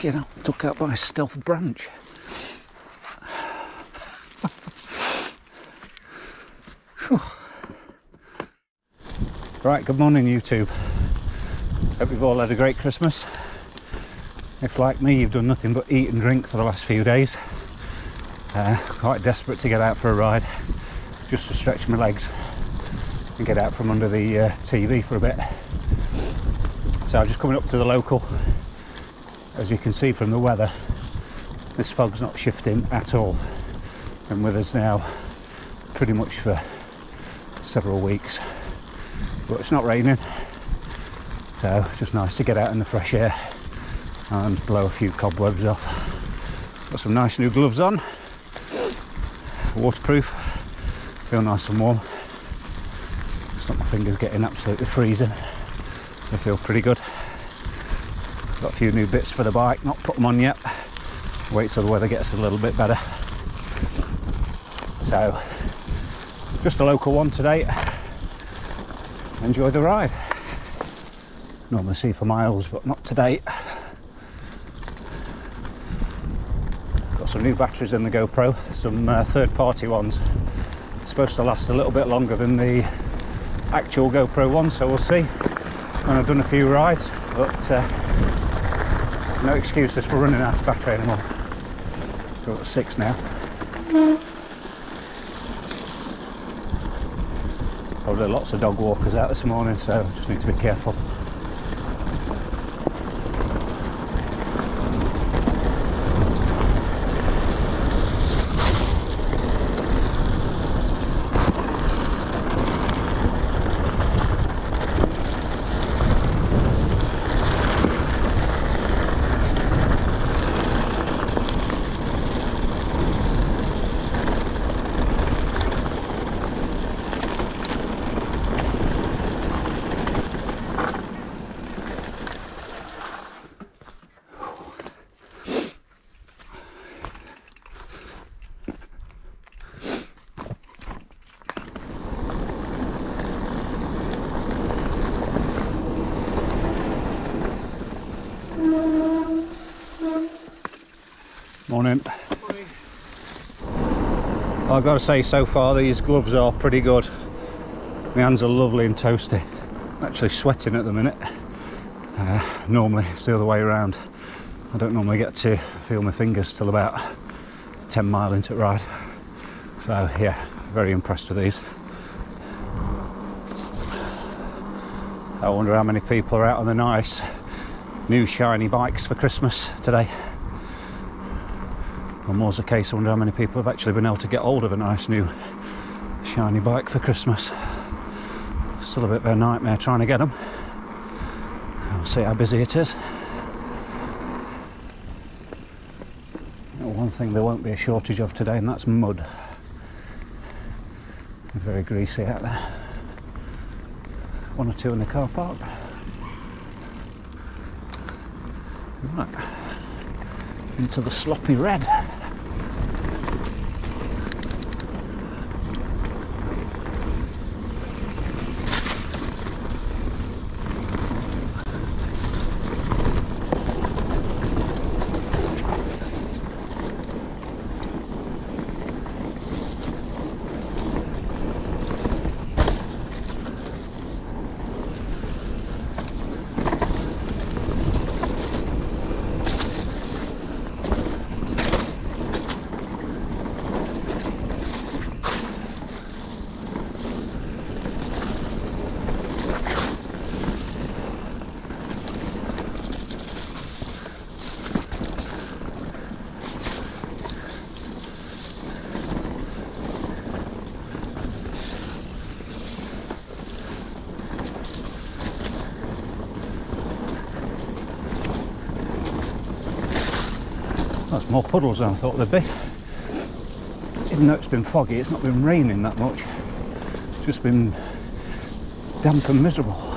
Fucking hell, took out by a stealth branch. right, good morning YouTube. Hope you've all had a great Christmas. If like me you've done nothing but eat and drink for the last few days, uh, quite desperate to get out for a ride, just to stretch my legs and get out from under the uh, TV for a bit. So I'm just coming up to the local. As you can see from the weather, this fog's not shifting at all. And with us now pretty much for several weeks. But it's not raining. So just nice to get out in the fresh air and blow a few cobwebs off. Got some nice new gloves on. Waterproof. Feel nice and warm. Stop my fingers getting absolutely freezing. I feel pretty good. Few new bits for the bike, not put them on yet. Wait till the weather gets a little bit better. So, just a local one today. Enjoy the ride. Normally see for miles, but not today. Got some new batteries in the GoPro, some uh, third-party ones. Supposed to last a little bit longer than the actual GoPro one, so we'll see when I've done a few rides. But uh, no excuses for running out of battery anymore. Got six now. Oh, Probably lots of dog walkers out this morning, so just need to be careful. Morning. I've got to say, so far these gloves are pretty good. My hands are lovely and toasty. I'm actually sweating at the minute. Uh, normally it's the other way around. I don't normally get to feel my fingers till about 10 mile into the ride. So yeah, very impressed with these. I wonder how many people are out on the nice new shiny bikes for Christmas today. Or more's the case, I wonder how many people have actually been able to get hold of a nice new shiny bike for Christmas. Still a bit of a nightmare trying to get them. We'll see how busy it is. One thing there won't be a shortage of today, and that's mud. Very greasy out there. One or two in the car park. Right. Into the sloppy red. That's more puddles than I thought there'd be. Even though it's been foggy, it's not been raining that much. It's just been damp and miserable.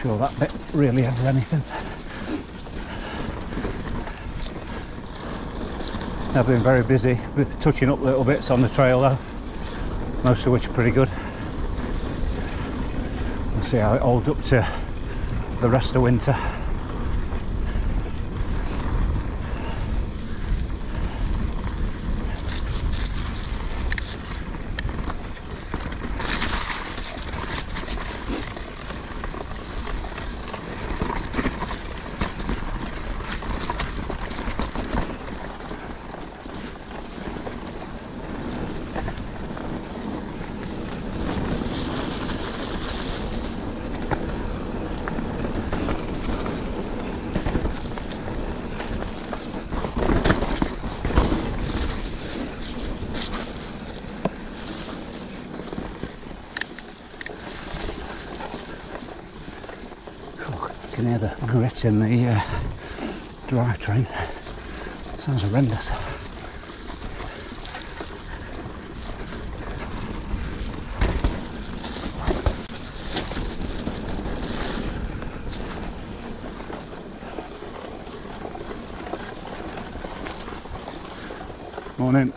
Sure that bit really has anything. I've been very busy touching up little bits on the trail though, most of which are pretty good. We'll see how it holds up to the rest of winter. You can hear grit in the uh, drivetrain. Sounds horrendous. Morning.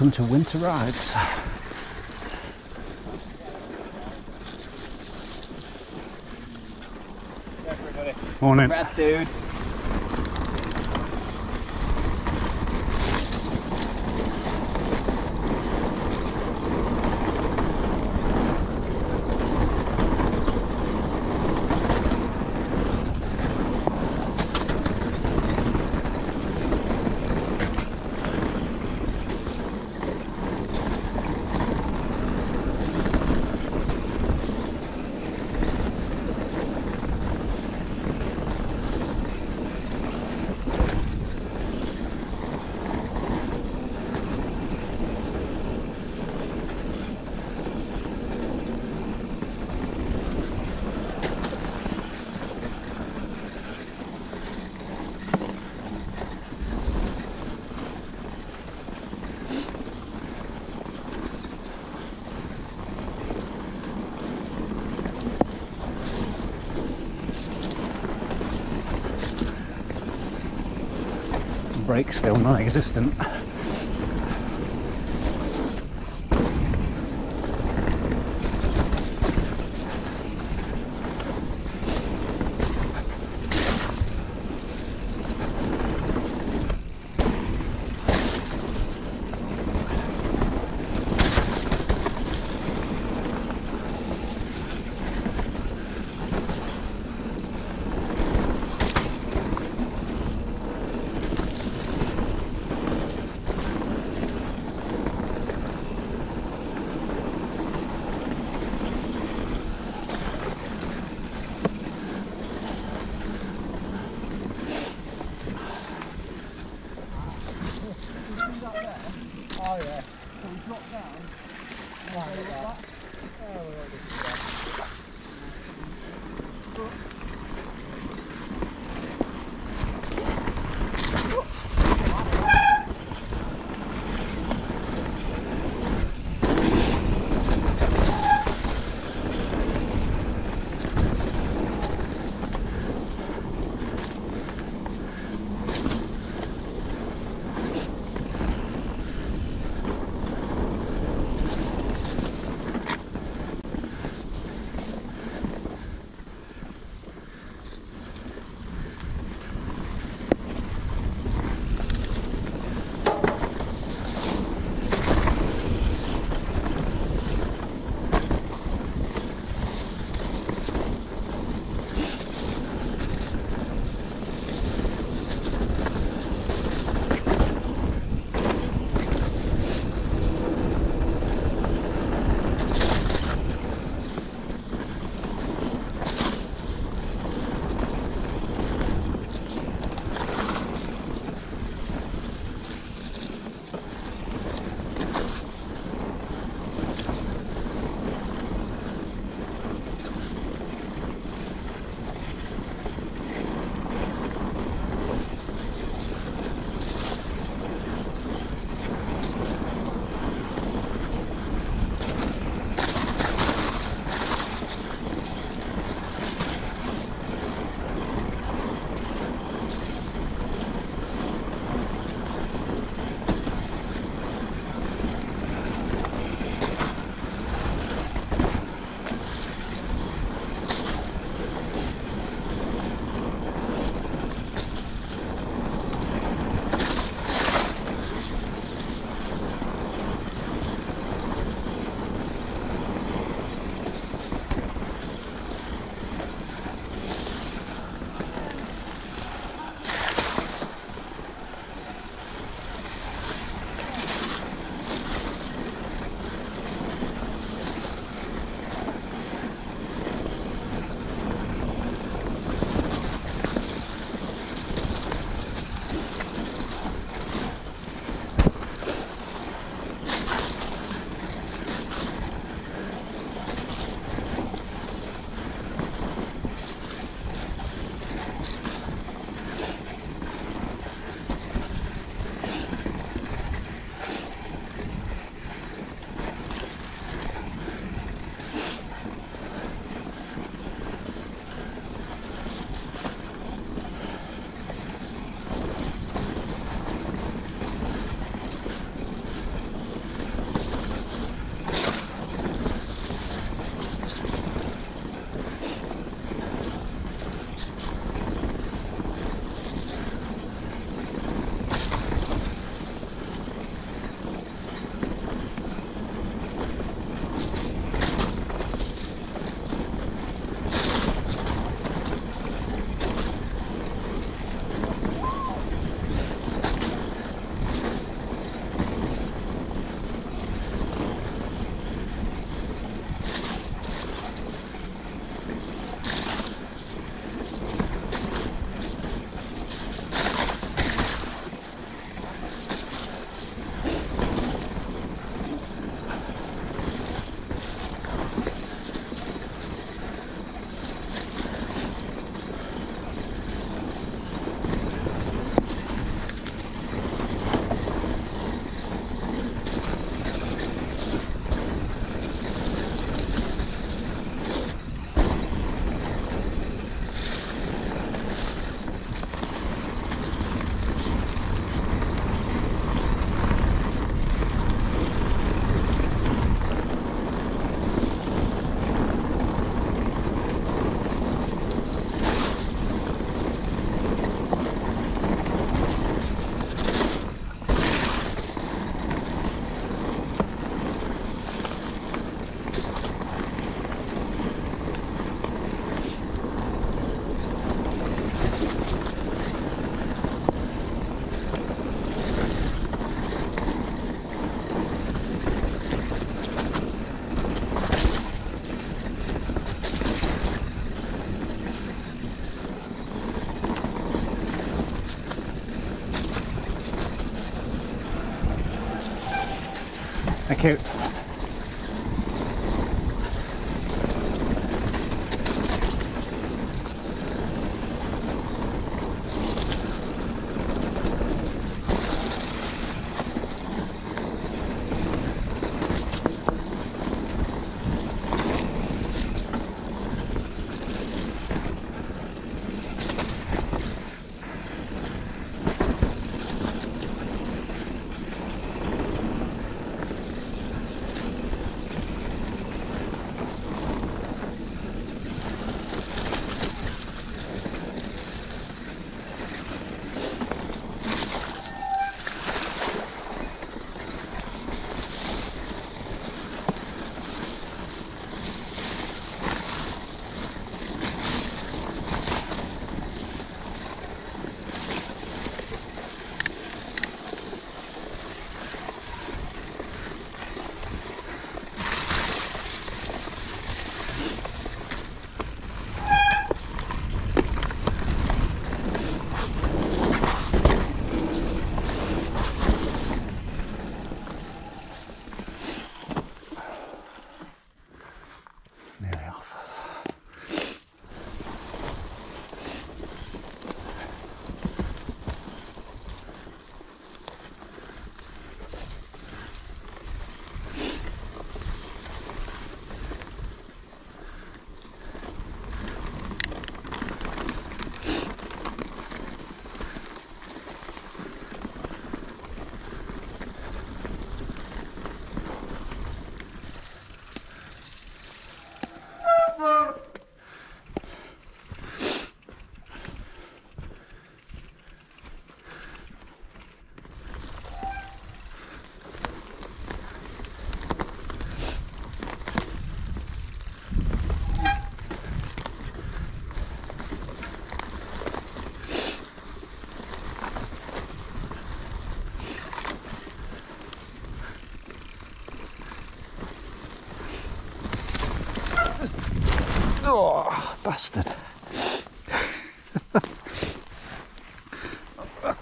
Welcome to Winter Rides. Morning. Breath, dude. Brakes still non-existent. So we drop down. Right, like that. Oh, well,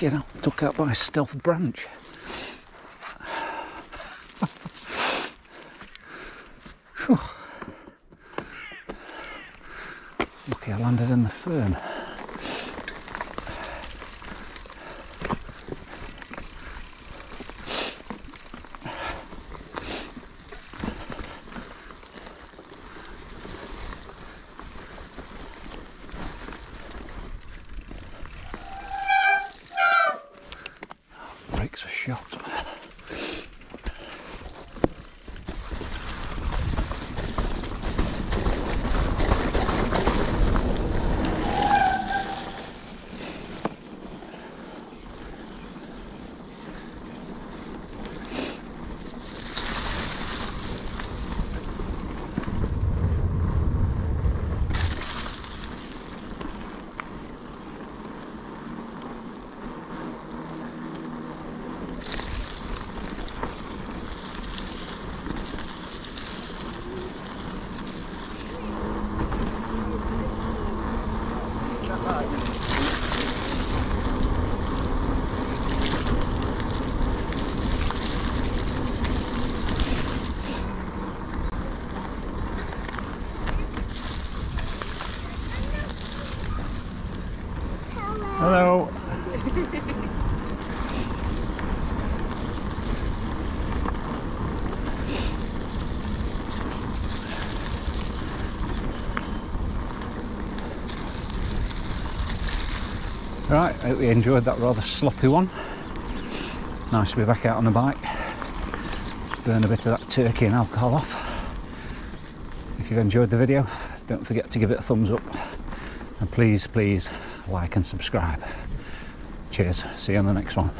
Fucking hell, took out by a stealth branch. Lucky I landed in the fern. Brakes are shot. Hello. Right, I hope you enjoyed that rather sloppy one. Nice to be back out on the bike. Burn a bit of that turkey and alcohol off. If you've enjoyed the video, don't forget to give it a thumbs up. And please, please like and subscribe. Cheers. See you on the next one.